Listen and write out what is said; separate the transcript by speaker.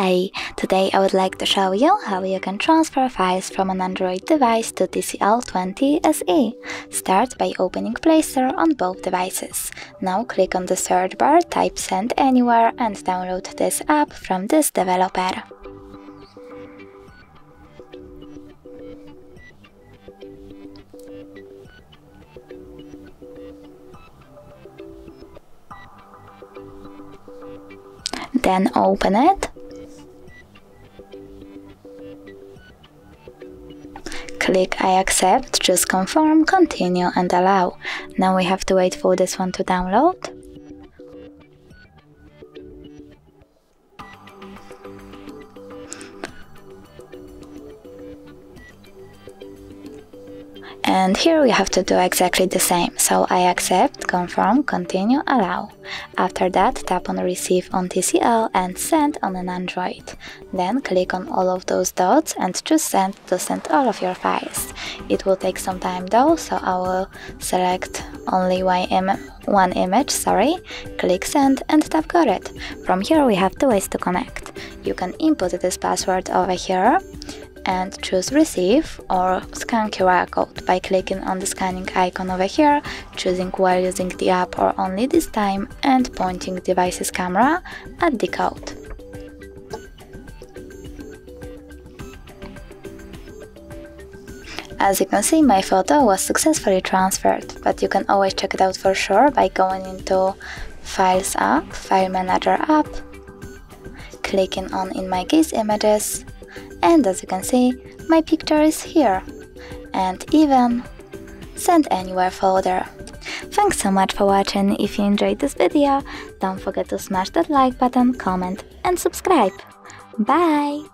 Speaker 1: Hi! Today I would like to show you how you can transfer files from an Android device to TCL 20 SE. Start by opening Play Store on both devices. Now click on the search bar, type send anywhere and download this app from this developer. Then open it Click I accept, just confirm, continue and allow. Now we have to wait for this one to download. And here we have to do exactly the same. So I accept, confirm, continue, allow. After that, tap on receive on TCL and send on an Android. Then click on all of those dots and choose send to send all of your files. It will take some time though, so I will select only one, Im one image, sorry, click send and tap got it. From here we have two ways to connect. You can input this password over here and choose receive or scan QR code by clicking on the scanning icon over here, choosing while using the app or only this time and pointing device's camera at the code. As you can see, my photo was successfully transferred, but you can always check it out for sure by going into Files app, File Manager app, clicking on in my case images, and as you can see my picture is here and even send anywhere folder. Thanks so much for watching, if you enjoyed this video don't forget to smash that like button, comment and subscribe. Bye!